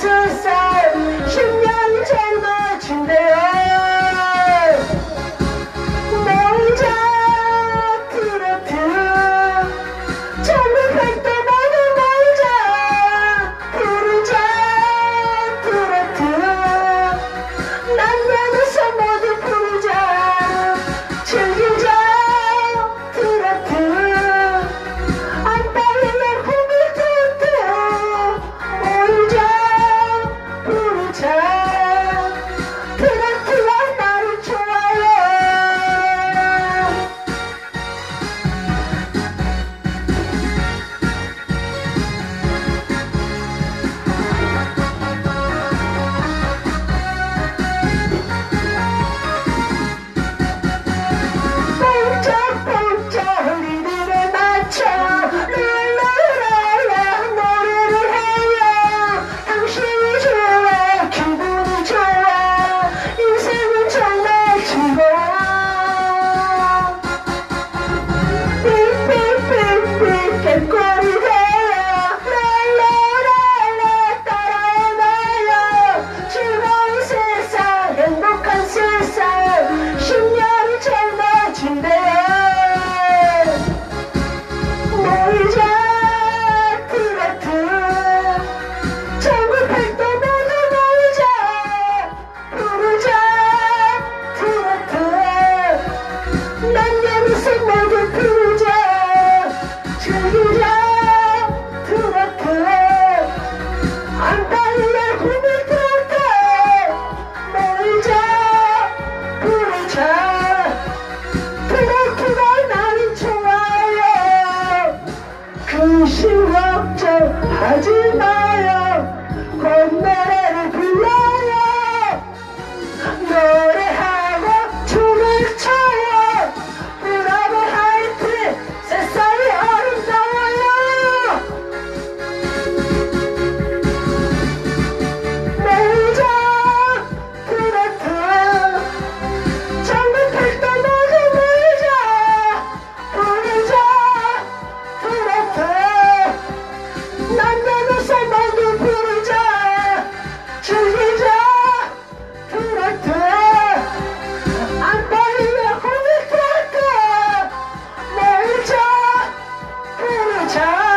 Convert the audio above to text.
sister. Santa 자.